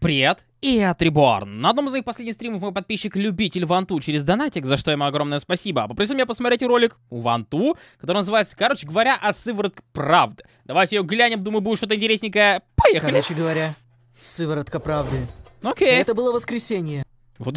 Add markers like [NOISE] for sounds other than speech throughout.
Привет, и я Триборн. На одном из моих последних стримов мой подписчик-любитель Ванту через донатик, за что ему огромное спасибо, попросил меня посмотреть ролик у Ванту, который называется, короче говоря, о сыворотке правды. Давайте ее глянем, думаю, будет что-то интересненькое. Поехали! Короче говоря, сыворотка правды. Окей. Это было воскресенье. Вот,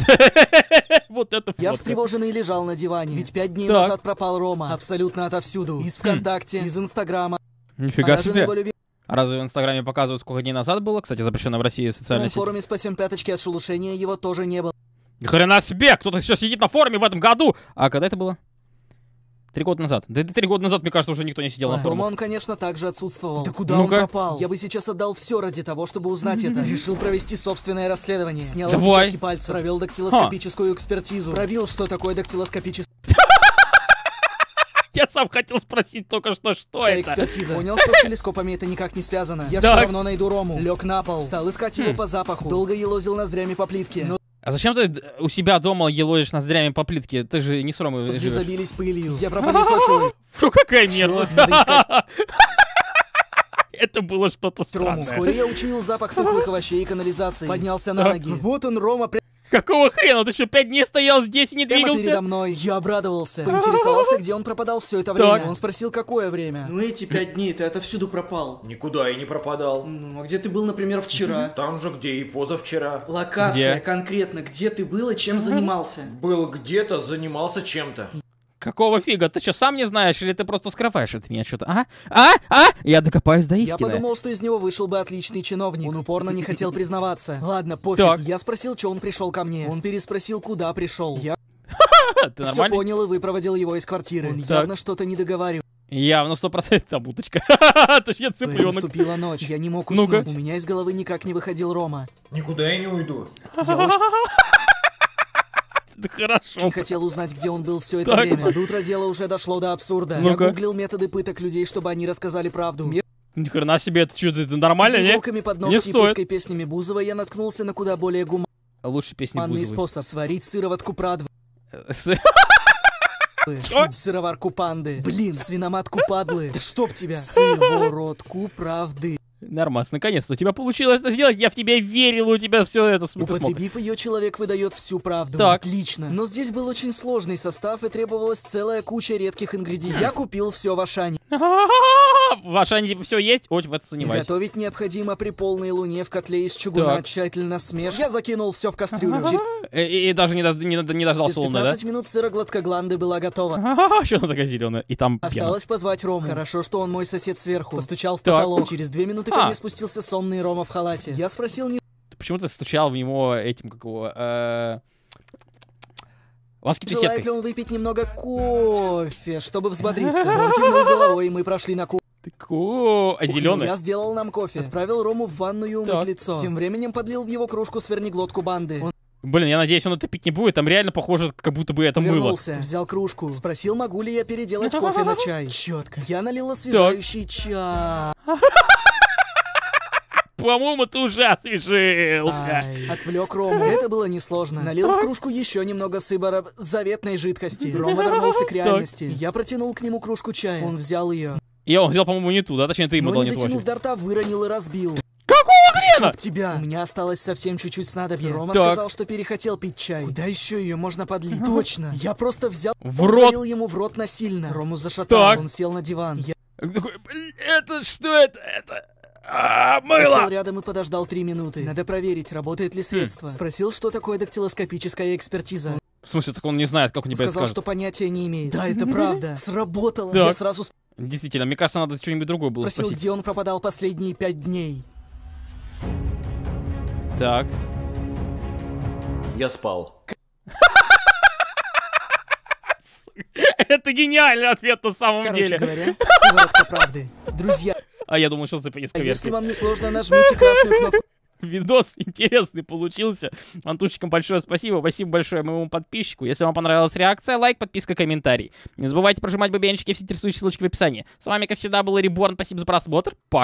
[LAUGHS] вот это Я встревоженный лежал на диване. Ведь пять дней Так. назад пропал Рома. Абсолютно отовсюду. Из ВКонтакте, из Инстаграма. Нифига А себе. его А разве в Инстаграме показывают, сколько дней назад было? Кстати, запрещено в России социальная сеть. форуме «Спасем пяточки от шелушения» его тоже не было. Ни хрена себе! Кто-то сейчас сидит на форуме в этом году! А когда это было? Три года назад. Да это три года назад, мне кажется, уже никто не сидел на А Дома форуме. он, конечно, также отсутствовал. Да куда Ну-ка. он пропал? Я бы сейчас отдал все ради того, чтобы узнать это. Решил провести собственное расследование. Снял Давай. отпечатки пальцев, провел дактилоскопическую экспертизу. Пробил, что такое дактилоскопическая [LAUGHS] Я сам хотел спросить только что, что это. экспертиза. Понял, что с телескопами это никак не связано. Я все равно найду Рому. Лег на пол. Стал искать его Хм. по запаху. Долго елозил ноздрями по плитке. Но А зачем ты у себя дома елозишь ноздрями по плитке? Ты же не с Ромой ноздри живешь. забились пылью. Я [LAUGHS] пропылесосил. Фу, какая мерзость. [LAUGHS] Это было что-то Рому. странное. Вскоре я учуял запах тухлых овощей и канализации. Поднялся на ноги. Вот он, Рома, Какого хрена? Ты что, пять дней стоял здесь и не прямо двигался? передо мной. Я обрадовался. Поинтересовался, где он пропадал все это время. Так. Он спросил, какое время. Ну эти пять дней ты отовсюду пропал. Никуда и не пропадал. Ну, а где ты был, например, вчера? Там же, где и позавчера. Локация, Где? конкретно, где ты был и чем занимался? Был где-то, занимался чем-то. Какого фига? Ты что, сам не знаешь, или ты просто скрываешь от меня что-то? А? А? А? Я докопаюсь до Я истины. подумал, что из него вышел бы отличный чиновник. Он упорно не хотел признаваться. Ладно, пофиг. Так. Я спросил, что он пришел ко мне. Он переспросил, куда пришел. Я [LAUGHS] Ты все понял и выпроводил его из квартиры. Он Так. явно что-то не договаривал. Явно сто процентов там уточка. [LAUGHS] Точнее, цыпленок. Наступила ночь. Я не мог уснуть. У меня из головы никак не выходил Рома. Никуда я не уйду. Я Это хорошо. хотел узнать, где он был все это Так. время. Под утро дело уже дошло до абсурда. Я Ну-ка. гуглил методы пыток людей, чтобы они рассказали правду. Ни хрена себе, это что, это нормально, не? иголками под Не ногти и стоит. пыткой песнями Бузова я наткнулся на куда более гуманный Лучше песни Бузовой. способ сварить сыроватку прадвы. Сыроварку панды. Блин, свиноматку падлы. Да чтоб тебя. Сыворотку правды. Нормас, наконец-то у тебя получилось это сделать, я в тебя верил, у тебя все это см-. Употребив ее, человек выдает всю правду. Так. Отлично. Но здесь был очень сложный состав и требовалась целая куча редких ингредиентов. Я купил все в Ашане. [LAUGHS] [LAUGHS] В Ашане типа все есть? Очень в это сомневаюсь. готовить необходимо при полной луне в котле из чугуна, Так. тщательно смеш. Я закинул все в кастрюлю. Э, И, и даже не, не, не дождался луны, да? 15 минут сыра гладкогланды была готова. [LAUGHS] Что она такая зеленая? И там. Осталось позвать Рому. Хорошо, что он мой сосед сверху. Постучал в потолок. Через две минуты ко А. мне спустился сонный Рома в халате. Я спросил, не Почему ты стучал в него этим, как его, э... Желает ли он выпить немного кофе, чтобы взбодриться. Он кивнул головой, и мы прошли на кухню. Тако... А зеленый? Я сделал нам кофе. Отправил Рому в ванную умыть Так. лицо. Тем временем подлил в его кружку сверниглотку банды. Он Блин, я надеюсь, он это пить не будет, там реально похоже, как будто бы это мыло. вернулся, взял кружку. Спросил, могу ли я переделать [LAUGHS] кофе на чай. Четко. Я налил освежающий чай. [LAUGHS] По-моему, ты уже освежился. Ай, Отвлек Рому. Это было несложно. Налил в кружку еще немного сыбора заветной жидкости. Рома вернулся к реальности. Я протянул к нему кружку чая. Он взял ее. И он взял, по-моему, не ту, да? Точнее, ты ему Но дал не не ту. дотянув вообще. до рта, выронил и разбил. Какого хрена? Чтоб тебя! У меня осталось совсем чуть-чуть снадобья. Рома Так. сказал, что перехотел пить чай. Куда еще ее можно подлить? Точно. Я просто взял В рот. залил ему в рот насильно. Рому зашатал. Так. Он сел на диван. Я Такой, «Блин, Это что это? Это... А, сел мыло! рядом и подождал три минуты. Надо проверить, работает ли средство. Спросил, что такое дактилоскопическая экспертиза. В смысле, так он не знает, как он это Сказал, скажет. что понятия не имеет. Да, это правда. [LAUGHS] Сработало. Так. Я сразу Действительно, мне кажется, надо что-нибудь другое было спросил, спросить. где он пропадал последние пять дней. Так. Я спал. Это гениальный ответ на самом Короче деле. говоря, сыворотка правды. Друзья, А я думал, сейчас а если вам не сложно, нажмите красную кнопку. Видос [LAUGHS] интересный получился. Антушечкам большое спасибо. Спасибо большое моему подписчику. Если вам понравилась реакция, лайк, подписка, комментарий. Не забывайте прожимать бубенчики, все интересующие ссылочки в описании. С вами, как всегда, был Реборн. Спасибо за просмотр. Пока.